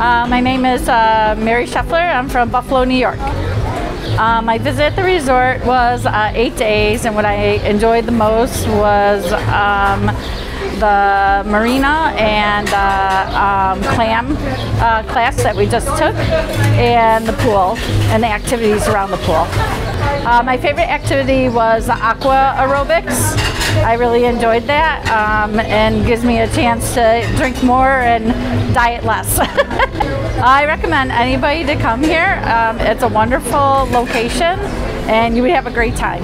Uh, my name is uh, Mary Scheffler. I'm from Buffalo, New York. Uh, my visit at the resort was uh, eight days, and what I enjoyed the most was um, the marina and uh, um, clam uh, class that we just took, and the pool, and the activities around the pool. Uh, my favorite activity was the aqua aerobics. I really enjoyed that um, and gives me a chance to drink more and diet less. I recommend anybody to come here. Um, it's a wonderful location and you would have a great time.